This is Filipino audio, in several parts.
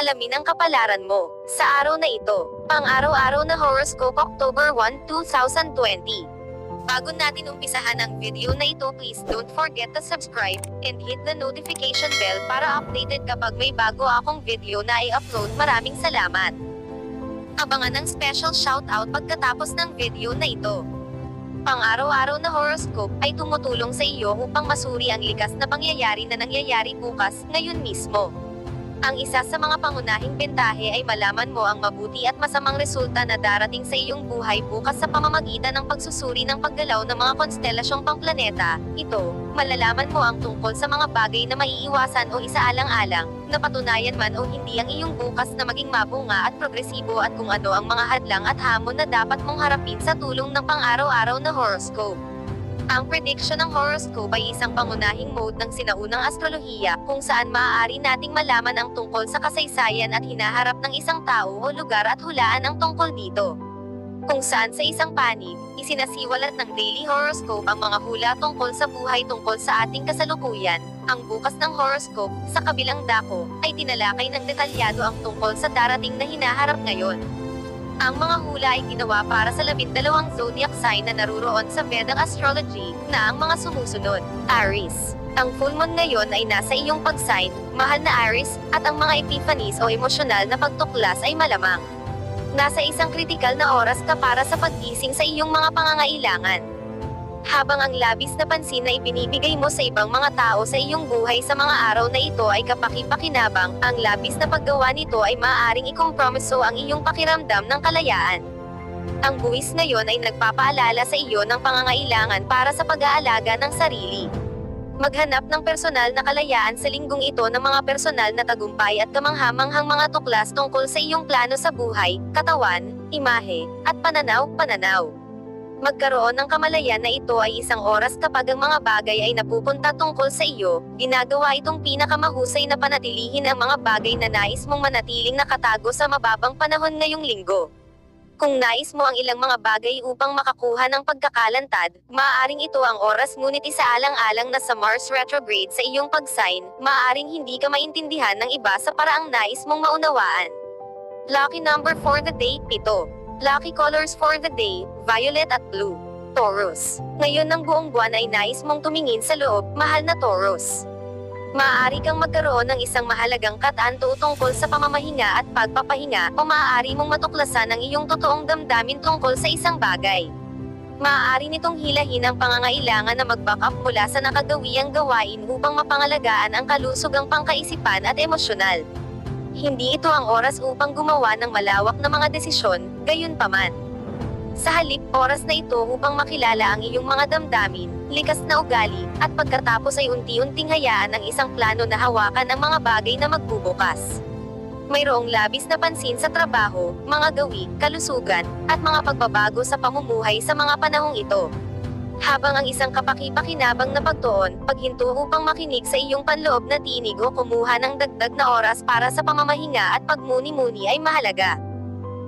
Alamin ang kapalaran mo. Sa araw na ito, pang-araw-araw na horoscope October 1, 2020. Bago natin umpisahan ang video na ito please don't forget to subscribe, and hit the notification bell para updated kapag may bago akong video na i-upload maraming salamat. Abangan ang special shoutout pagkatapos ng video na ito. Pang-araw-araw na horoscope ay tumutulong sa iyo upang masuri ang likas na pangyayari na nangyayari bukas, ngayon mismo. Ang isa sa mga pangunahing bentahe ay malaman mo ang mabuti at masamang resulta na darating sa iyong buhay bukas sa pamamagitan ng pagsusuri ng paggalaw ng mga konstelasyong pangplaneta. Ito, malalaman mo ang tungkol sa mga bagay na maiiwasan o isaalang-alang, na patunayan man o hindi ang iyong bukas na maging mabunga at progresibo at kung ano ang mga hadlang at hamon na dapat mong harapin sa tulong ng pang-araw-araw na horoscope. Ang prediction ng horoscope ay isang pangunahing mode ng sinaunang astrolohiya kung saan maaari nating malaman ang tungkol sa kasaysayan at hinaharap ng isang tao o lugar at hulaan ang tungkol dito. Kung saan sa isang panig, isinasiwalat ng daily horoscope ang mga hula tungkol sa buhay tungkol sa ating kasalukuyan, ang bukas ng horoscope, sa kabilang dako, ay tinalakay ng detalyado ang tungkol sa darating na hinaharap ngayon. Ang mga hula ay ginawa para sa labindalawang zodiac sign na naruroon sa Vedang Astrology, na ang mga sumusunod. Aries. Ang full moon ngayon ay nasa iyong pag-sign, mahal na Aries, at ang mga epiphanies o emosyonal na pagtuklas ay malamang. Nasa isang kritikal na oras ka para sa paggising sa iyong mga pangangailangan. Habang ang labis na pansin na ibinibigay mo sa ibang mga tao sa iyong buhay sa mga araw na ito ay kapaki-pakinabang, ang labis na paggawa nito ay maaaring ikompromiso ang iyong pakiramdam ng kalayaan. Ang buwis ngayon ay nagpapaalala sa iyo ng pangangailangan para sa pag-aalaga ng sarili. Maghanap ng personal na kalayaan sa linggong ito ng mga personal na tagumpay at kamanghamanghang mga tuklas tungkol sa iyong plano sa buhay, katawan, imahe, at pananaw-pananaw. Magkaroon ng kamalayan na ito ay isang oras kapag ang mga bagay ay napupunta tungkol sa iyo, ginagawa itong pinakamahusay na panatilihin ang mga bagay na nais mong manatiling nakatago sa mababang panahon ngayong linggo. Kung nais mo ang ilang mga bagay upang makakuha ng pagkakalantad, maaaring ito ang oras ngunit isaalang-alang na sa Mars retrograde sa iyong pag-sign, maaaring hindi ka maintindihan ng iba sa paraang nais mong maunawaan. Lucky number for the day, 7. Lucky colors for the day, violet at blue. Taurus. Ngayon ng buong buwan ay nais mong tumingin sa loob, mahal na Taurus. Maaari kang magkaroon ng isang mahalagang katanto tungkol sa pamamahinga at pagpapahinga o maaari mong matuklasan ang iyong totoong damdamin tungkol sa isang bagay. Maaari nitong hilahin ang pangangailangan na mag-back up mula sa nakagawiang gawain upang mapangalagaan ang kalusugang pangkaisipan at emosyonal. Hindi ito ang oras upang gumawa ng malawak na mga desisyon, gayon paman. Sa halip, oras na ito upang makilala ang iyong mga damdamin, likas na ugali, at pagkatapos ay unti-unting hayaan ang isang plano na hawakan ang mga bagay na magbubukas. Mayroong labis na pansin sa trabaho, mga gawi, kalusugan, at mga pagbabago sa pamumuhay sa mga panahong ito. Habang ang isang kapaki-pakinabang na pagtuon, paghinto upang makinig sa iyong panloob na tinig o kumuha ng dagdag na oras para sa pamamahinga at pagmuni-muni ay mahalaga.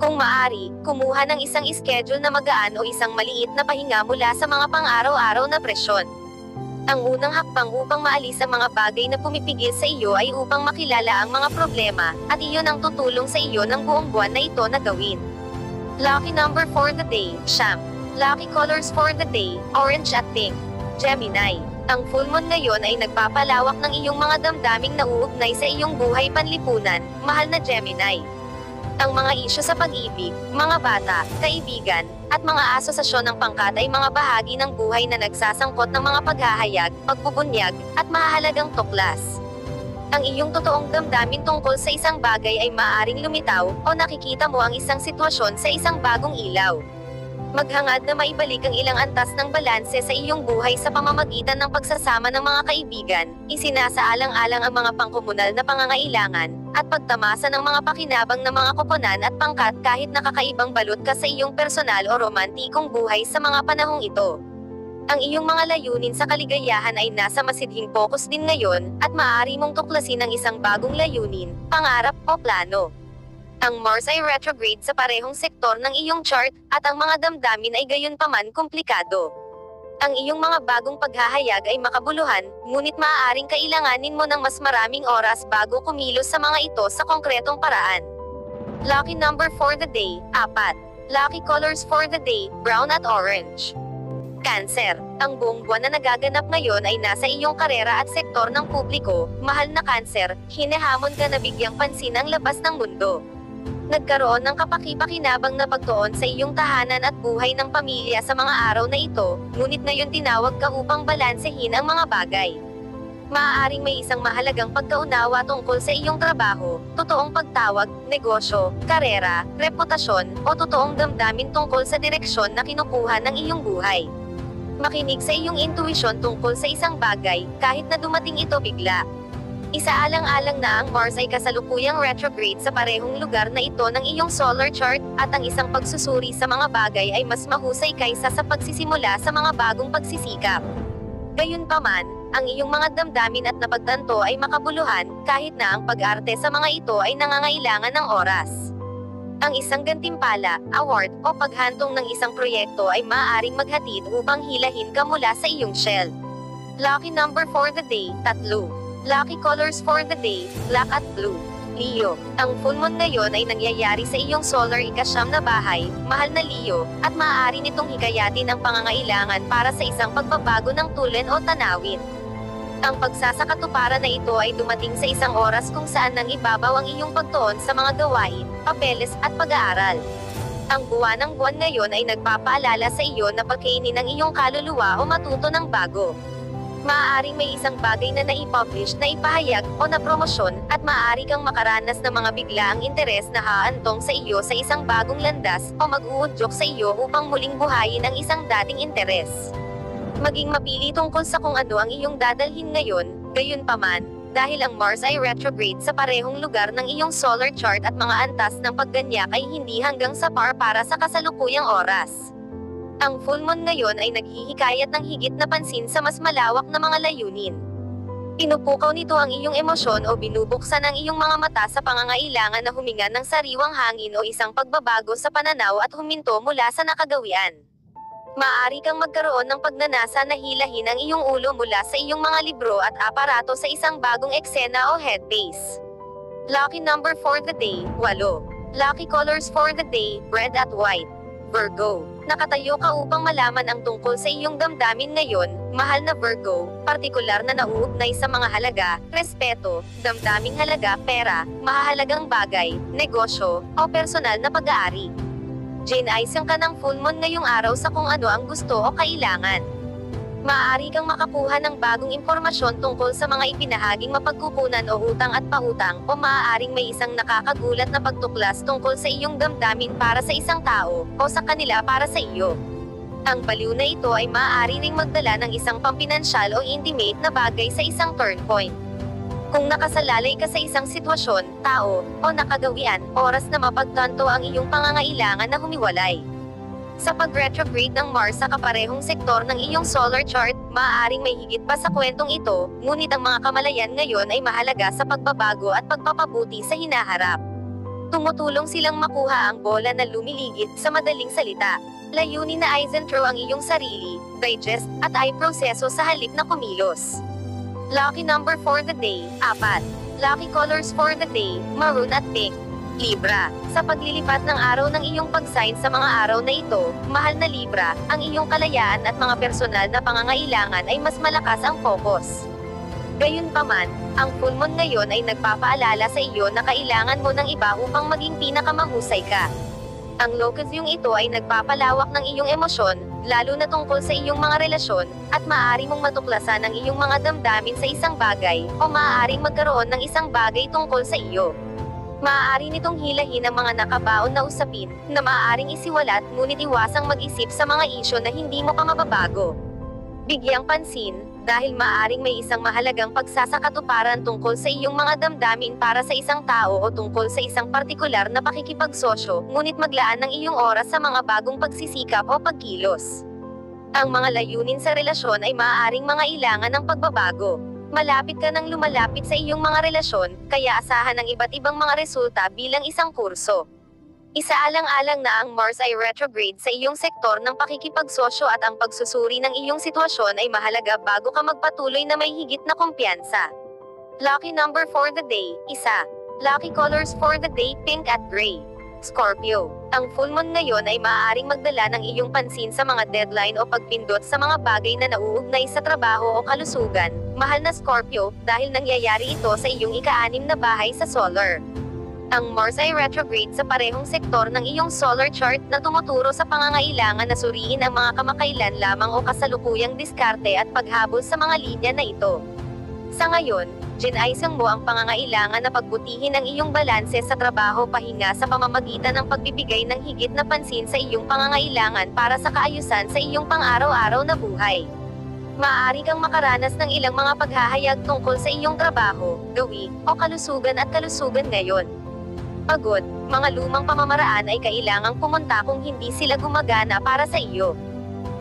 Kung maari, kumuha ng isang schedule na magaan o isang maliit na pahinga mula sa mga pang-araw-araw na presyon. Ang unang hakbang upang maalis ang mga bagay na pumipigil sa iyo ay upang makilala ang mga problema, at iyon ang tutulong sa iyo ng buong buwan na ito na gawin. Lucky number for the day, Siyam. Lucky colors for the day, orange at pink. Gemini. Ang full moon ngayon ay nagpapalawak ng iyong mga damdaming nauugnay sa iyong buhay panlipunan, mahal na Gemini. Ang mga isyo sa pag-ibig, mga bata, kaibigan, at mga asosasyon ng pangkat ay mga bahagi ng buhay na nagsasangkot ng mga paghahayag, pagbubunyag, at mahalagang tuklas. Ang iyong totoong damdamin tungkol sa isang bagay ay maaaring lumitaw, o nakikita mo ang isang sitwasyon sa isang bagong ilaw. Maghangad na maibalik ang ilang antas ng balanse sa iyong buhay sa pamamagitan ng pagsasama ng mga kaibigan, isinasaalang-alang ang mga pangkomunal na pangangailangan, at pagtamasa ng mga pakinabang ng mga koponan at pangkat kahit nakakaibang balot ka sa iyong personal o romantikong buhay sa mga panahong ito. Ang iyong mga layunin sa kaligayahan ay nasa masidhing focus din ngayon, at maaari mong tuklasin ang isang bagong layunin, pangarap o plano. Ang Mars ay retrograde sa parehong sektor ng iyong chart, at ang mga damdamin ay gayon paman komplikado. Ang iyong mga bagong paghahayag ay makabuluhan, ngunit maaaring kailanganin mo ng mas maraming oras bago kumilos sa mga ito sa konkretong paraan. Lucky number for the day, 4. Lucky colors for the day, brown at orange. Cancer. Ang buong buwan na nagaganap ngayon ay nasa iyong karera at sektor ng publiko, mahal na cancer, hinahamon ka na bigyang pansin ang labas ng mundo. Nagkaroon ng kapaki-pakinabang na pagtuon sa iyong tahanan at buhay ng pamilya sa mga araw na ito, ngunit ngayon tinawag ka upang balansehin ang mga bagay. Maaaring may isang mahalagang pagkaunawa tungkol sa iyong trabaho, totoong pagtawag, negosyo, karera, reputasyon, o totoong damdamin tungkol sa direksyon na kinukuha ng iyong buhay. Makinig sa iyong intuisyon tungkol sa isang bagay, kahit na dumating ito bigla. Isaalang-alang na ang Mars ay kasalukuyang retrograde sa parehong lugar na ito ng iyong solar chart, at ang isang pagsusuri sa mga bagay ay mas mahusay kaysa sa pagsisimula sa mga bagong pagsisikap. Gayunpaman, ang iyong mga damdamin at napagtanto ay makabuluhan, kahit na ang pag-arte sa mga ito ay nangangailangan ng oras. Ang isang gantimpala, award, o paghantong ng isang proyekto ay maaaring maghatid upang hilahin ka mula sa iyong shell. Lucky number for the day, tatlo. Lucky colors for the day, black at blue. Leo, ang full moon ngayon ay nangyayari sa iyong solar ikasyam na bahay, mahal na Leo, at maaari nitong hikayatin ang pangangailangan para sa isang pagbabago ng tulen o tanawin. Ang pagsasakatuparan na ito ay dumating sa isang oras kung saan nang ibabaw ang iyong pagtuon sa mga gawain, papeles, at pag-aaral. Ang buwan ng buwan ngayon ay nagpapaalala sa iyo na pagkainin ang iyong kaluluwa o matuto ng bago. Maaaring may isang bagay na naipublish na ipahayag o na promosyon, at maaari kang makaranas ng mga biglaang interes na haantong sa iyo sa isang bagong landas, o mag-uudyok sa iyo upang muling buhayin ang isang dating interes. Maging mapili tungkol sa kung ano ang iyong dadalhin ngayon, gayon paman, dahil ang Mars ay retrograde sa parehong lugar ng iyong solar chart at mga antas ng pagganyak ay hindi hanggang sa par para sa kasalukuyang oras. Ang full moon ngayon ay naghihikayat ng higit na pansin sa mas malawak na mga layunin. Pinupukaw nito ang iyong emosyon o binubuksan ang iyong mga mata sa pangangailangan na huminga ng sariwang hangin o isang pagbabago sa pananaw at huminto mula sa nakagawian. Maaari kang magkaroon ng pagnanasa na hilahin ang iyong ulo mula sa iyong mga libro at aparato sa isang bagong eksena o headbase. Lucky number for the day, 8. Lucky colors for the day, red at white. Virgo. Nakatayo ka upang malaman ang tungkol sa iyong damdamin ngayon, mahal na Virgo, partikular na nauugnay sa mga halaga, respeto, damdaming halaga, pera, mahahalagang bagay, negosyo, o personal na pag-aari. Jane Isang ka ng full moon ngayong araw sa kung ano ang gusto o kailangan. Maaari kang makakuha ng bagong impormasyon tungkol sa mga ipinahaging mapagkukunan o utang at pautang, o maaaring may isang nakakagulat na pagtuklas tungkol sa iyong damdamin para sa isang tao, o sa kanila para sa iyo. Ang baliw na ito ay maaari ring magdala ng isang pampinansyal o intimate na bagay sa isang turn point. Kung nakasalalay ka sa isang sitwasyon, tao, o nakagawian, oras na mapagtanto ang iyong pangangailangan na humiwalay. Sa pag-retrograde ng Mars sa kaparehong sektor ng iyong solar chart, maaaring may higit pa sa kwentong ito, ngunit ang mga kamalayan ngayon ay mahalaga sa pagbabago at pagpapabuti sa hinaharap. Tumutulong silang makuha ang bola na lumiligit sa madaling salita. Layunin na Eisenthrow ang iyong sarili, digest, at ay proseso sa halip na kumilos. Lucky number for the day, 4. Lucky colors for the day, maroon at pink. Libra, sa paglilipat ng araw ng iyong pag-sign sa mga araw na ito, mahal na Libra, ang iyong kalayaan at mga personal na pangangailangan ay mas malakas ang focus. Gayunpaman, ang full moon ngayon ay nagpapaalala sa iyo na kailangan mo ng iba upang maging pinakamahusay ka. Ang locus yung ito ay nagpapalawak ng iyong emosyon, lalo na tungkol sa iyong mga relasyon, at maaari mong matuklasan ang iyong mga damdamin sa isang bagay, o maaaring magkaroon ng isang bagay tungkol sa iyo. Maaari nitong hilahin ang mga nakabaon na usapin, na maaaring isiwalat ngunit iwasang mag-isip sa mga isyo na hindi mo pa mababago. Bigyang pansin, dahil maaaring may isang mahalagang pagsasakatuparan tungkol sa iyong mga damdamin para sa isang tao o tungkol sa isang partikular na pakikipagsosyo, ngunit maglaan ng iyong oras sa mga bagong pagsisikap o pagkilos. Ang mga layunin sa relasyon ay maaaring mga ilangan ng pagbabago. Malapit ka nang lumalapit sa iyong mga relasyon, kaya asahan ang iba't ibang mga resulta bilang isang kurso. Isaalang-alang na ang Mars ay retrograde sa iyong sektor ng pakikipagsosyo at ang pagsusuri ng iyong sitwasyon ay mahalaga bago ka magpatuloy na may higit na kumpiyansa. Lucky number for the day, isa. Lucky colors for the day, pink at gray. Scorpio. Ang full moon ngayon ay maaaring magdala ng iyong pansin sa mga deadline o pagpindot sa mga bagay na nauugnay sa trabaho o kalusugan. Mahal na Scorpio, dahil nangyayari ito sa iyong ika-anim na bahay sa solar. Ang Mars ay retrograde sa parehong sektor ng iyong solar chart na tumuturo sa pangangailangan na suriin ang mga kamakailan lamang o kasalukuyang diskarte at paghabol sa mga linya na ito. Sa ngayon, ginaisang mo ang pangangailangan na pagbutihin ang iyong balanse sa trabaho pahinga sa pamamagitan ng pagbibigay ng higit na pansin sa iyong pangangailangan para sa kaayusan sa iyong pang-araw-araw na buhay. Maaari kang makaranas ng ilang mga paghahayag tungkol sa iyong trabaho, gawi, o kalusugan at kalusugan ngayon. Pagod, mga lumang pamamaraan ay kailangang pumunta kung hindi sila gumagana para sa iyo.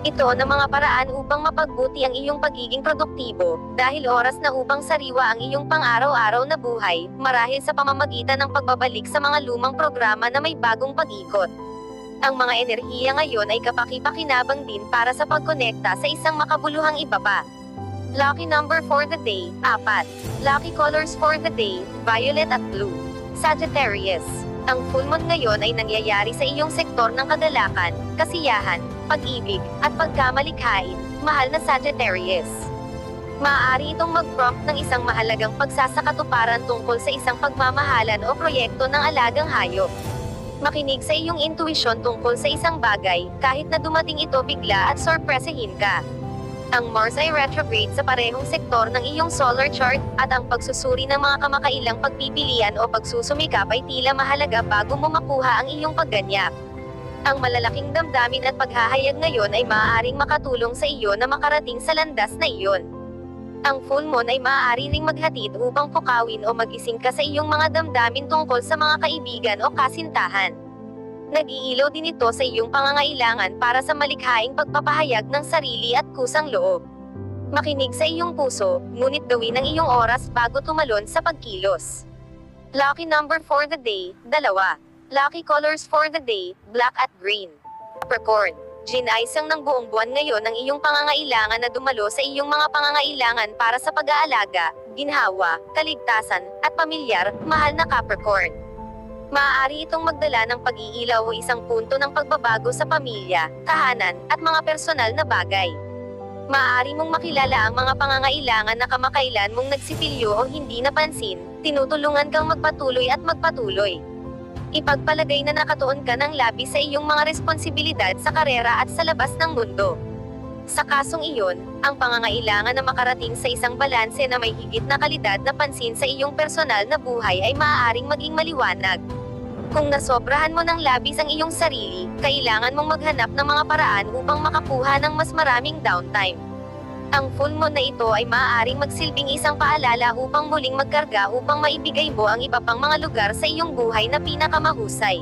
Ito na mga paraan upang mapagbuti ang iyong pagiging produktibo, dahil oras na upang sariwa ang iyong pang-araw-araw na buhay, marahil sa pamamagitan ng pagbabalik sa mga lumang programa na may bagong pag-ikot. Ang mga enerhiya ngayon ay kapaki-pakinabang din para sa pagkonekta sa isang makabuluhang iba pa. Lucky number for the day, 4. Lucky colors for the day, violet at blue. Sagittarius. Ang full moon ngayon ay nangyayari sa iyong sektor ng kagalakan, kasiyahan, pag-ibig, at pagkamalikhain, mahal na Sagittarius. Maaari itong mag-prompt ng isang mahalagang pagsasakatuparan tungkol sa isang pagmamahalan o proyekto ng alagang hayop. Makinig sa iyong intuisyon tungkol sa isang bagay, kahit na dumating ito bigla at sorpresahin ka. Ang Mars ay retrograde sa parehong sektor ng iyong solar chart, at ang pagsusuri ng mga kamakailang pagpipilian o pagsusumikap ay tila mahalaga bago mo makuha ang iyong pagganyak. Ang malalaking damdamin at paghahayag ngayon ay maaaring makatulong sa iyo na makarating sa landas na iyon. Ang full moon ay maaari ring maghatid upang pukawin o magising ka sa iyong mga damdamin tungkol sa mga kaibigan o kasintahan. Nag-iilaw din ito sa iyong pangangailangan para sa malikhaing pagpapahayag ng sarili at kusang loob. Makinig sa iyong puso, ngunit gawin ang iyong oras bago tumalon sa pagkilos. Lucky number for the day, dalawa. Lucky colors for the day, black at green. Capricorn. Ginaisang ng buong buwan ngayon ang iyong pangangailangan na dumalo sa iyong mga pangangailangan para sa pag-aalaga, ginhawa, kaligtasan, at pamilyar, mahal na Capricorn. Maaari itong magdala ng pag-iilaw o isang punto ng pagbabago sa pamilya, tahanan, at mga personal na bagay. Maaari mong makilala ang mga pangangailangan na kamakailan mong nagsipilyo o hindi napansin, tinutulungan kang magpatuloy at magpatuloy. Ipagpalagay na nakatuon ka ng labis sa iyong mga responsibilidad sa karera at sa labas ng mundo. Sa kasong iyon, ang pangangailangan na makarating sa isang balanse na may higit na kalidad na pansin sa iyong personal na buhay ay maaaring maging maliwanag. Kung nasobrahan mo ng labis ang iyong sarili, kailangan mong maghanap ng mga paraan upang makakuha ng mas maraming downtime. Ang full moon na ito ay maaaring magsilbing isang paalala upang muling magkarga upang maibigay mo ang iba pang mga lugar sa iyong buhay na pinakamahusay.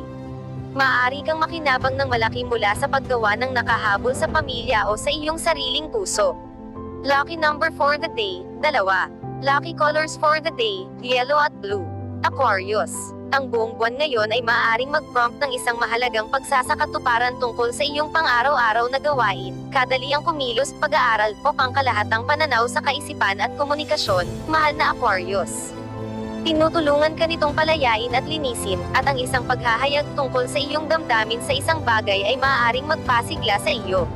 Maaari kang makinabang ng malaki mula sa paggawa ng nakahabol sa pamilya o sa iyong sariling puso. Lucky number for the day, dalawa. Lucky colors for the day, yellow at blue. Aquarius. Ang buong buwan ngayon ay maaaring mag-prompt ng isang mahalagang pagsasakatuparan tungkol sa iyong pang-araw-araw na gawain, kadaliang kumilos, pag-aaral, o pangkalahatang pananaw sa kaisipan at komunikasyon, mahal na Aquarius. Tinutulungan ka nitong palayain at linisin, at ang isang paghahayag tungkol sa iyong damdamin sa isang bagay ay maaaring magpasigla sa iyo.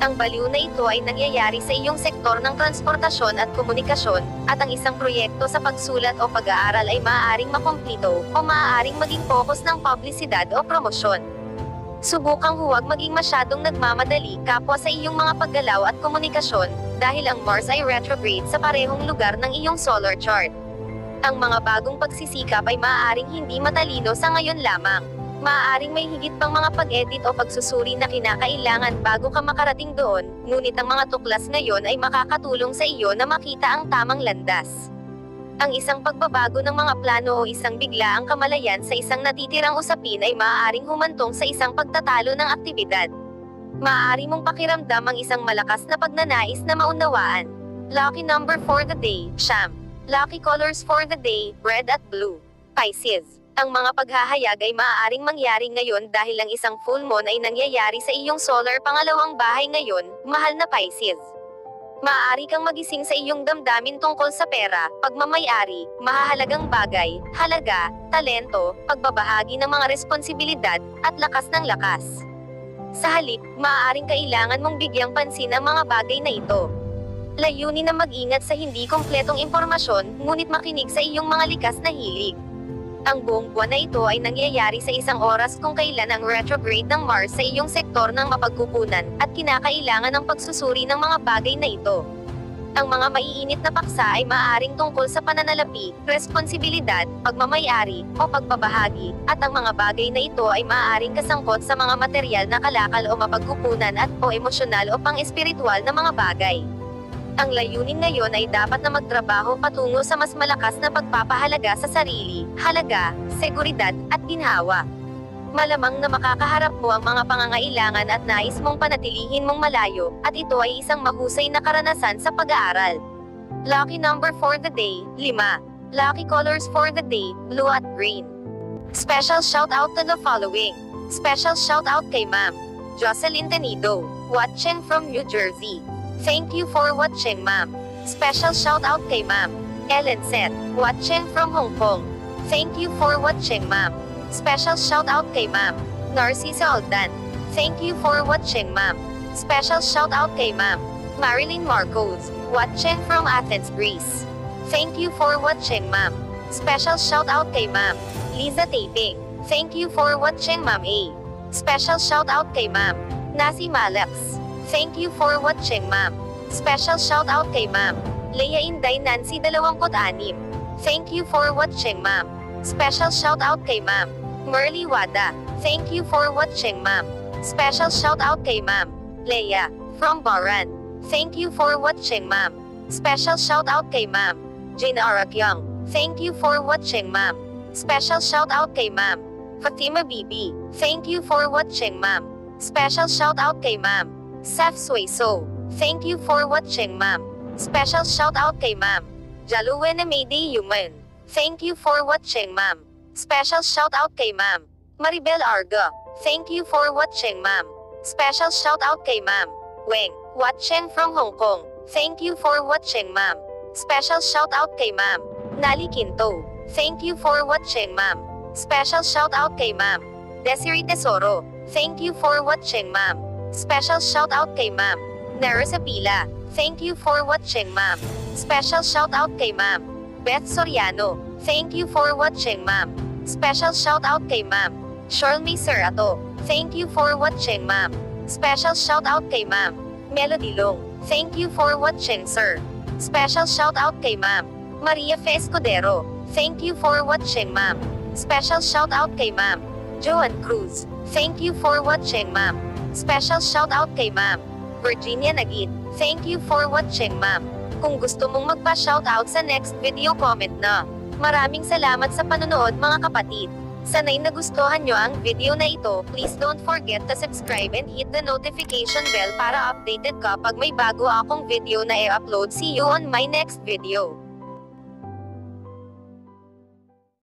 Ang baliw na ito ay nangyayari sa iyong sektor ng transportasyon at komunikasyon, at ang isang proyekto sa pagsulat o pag-aaral ay maaaring makomplito, o maaaring maging focus ng publisidad o promosyon. Subukang huwag maging masyadong nagmamadali kapwa sa iyong mga paggalaw at komunikasyon, dahil ang Mars ay retrograde sa parehong lugar ng iyong solar chart. Ang mga bagong pagsisikap ay maaaring hindi matalino sa ngayon lamang. Maaaring may higit pang mga pag-edit o pagsusuri na kinakailangan bago ka makarating doon, ngunit ang mga tuklas ngayon ay makakatulong sa iyo na makita ang tamang landas. Ang isang pagbabago ng mga plano o isang biglaang kamalayan sa isang natitirang usapin ay maaaring humantong sa isang pagtatalo ng aktibidad. Maaari mong pakiramdam ang isang malakas na pagnanais na maunawaan. Lucky number for the day, Sham. Lucky colors for the day, red at blue. Pisces. Ang mga paghahayag ay maaaring mangyari ngayon dahil ang isang full moon ay nangyayari sa iyong solar pangalawang bahay ngayon, mahal na Pisces. Maaari kang magising sa iyong damdamin tungkol sa pera, pagmamayari, mahahalagang bagay, halaga, talento, pagbabahagi ng mga responsibilidad, at lakas ng lakas. Sa halip, maaaring kailangan mong bigyang pansin ang mga bagay na ito. Layunin na mag-ingat sa hindi kompletong impormasyon, ngunit makinig sa iyong mga likas na hilig. Ang buong buwan na ito ay nangyayari sa isang oras kung kailan ang retrograde ng Mars sa iyong sektor ng mapagkukunan, at kinakailangan ng pagsusuri ng mga bagay na ito. Ang mga maiinit na paksa ay maaaring tungkol sa pananalapi, responsibilidad, pagmamayari, o pagbabahagi, at ang mga bagay na ito ay maaaring kasangkot sa mga material na kalakal o mapagkukunan at o emosyonal o pang-espiritual na mga bagay. Ang layunin ngayon ay dapat na magtrabaho patungo sa mas malakas na pagpapahalaga sa sarili, halaga, seguridad, at ginhawa. Malamang na makakaharap mo ang mga pangangailangan at nais mong panatilihin mong malayo, at ito ay isang mahusay na karanasan sa pag-aaral. Lucky number for the day, 5. Lucky colors for the day, blue at green. Special shout out to the following. Special shout out kay Ma'am Jocelyn Tenido, watching from New Jersey. Thank you for watching, ma'am. Special shout out kay ma'am. Ellen Seth, watching from Hong Kong. Thank you for watching, ma'am. Special shout out kay ma'am. Narcisa Aldan. Thank you for watching, ma'am. Special shout out kay ma'am. Marilyn Marcos, watching from Athens, Greece. Thank you for watching, ma'am. Special shout out kay ma'am. Liza Taping. Thank you for watching, ma'am A. Special shout out kay ma'am. Nasi Malax. Thank you for watching, ma'am. Special shout out kay ma'am. Leia Inday Nancy 26. Thank you for watching, ma'am. Special shout out kay ma'am. Merly Wada. Thank you for watching, ma'am. Special shout out kay ma'am. Leia, from Baran. Thank you for watching, ma'am. Special shout out kay ma'am. Jane Arakyang. Thank you for watching, ma'am. Special shout out kay ma'am. Fatima Bibi. Thank you for watching, ma'am. Special shout out kay ma'am. Seth Sueso. Thank you for watching, ma'am. Special shout out kay ma'am. Jaluwena Mayday Human. Thank you for watching, ma'am. Special shout out kay ma'am. Maribel Arga. Thank you for watching, ma'am. Special shout out kay ma'am. Weng, watching from Hong Kong. Thank you for watching, ma'am. Special shout out kay ma'am. Nali Quinto. Thank you for watching, ma'am. Special shout out kay ma'am. Desiree Tesoro. Thank you for watching, ma'am. Special shout out kay ma'am. Nera Sapila. Thank you for watching, ma'am. Special shout out kay ma'am. Beth Soriano. Thank you for watching, ma'am. Special shout out kay ma'am. Shirley Serato. Thank you for watching, ma'am. Special shout out kay ma'am. Melody Long. Thank you for watching, sir. Special shout out kay ma'am. Maria Fescudero. Thank you for watching, ma'am. Special shout out kay ma'am. Joan Cruz. Thank you for watching, ma'am. Special shout out kay ma'am. Virginia Nagit. Thank you for watching, ma'am. Kung gusto mong magpa-shoutout sa next video comment na. Maraming salamat sa panonood mga kapatid. Sanay nagustuhan nyo ang video na ito, please don't forget to subscribe and hit the notification bell para updated ka pag may bago akong video na i-upload. See you on my next video.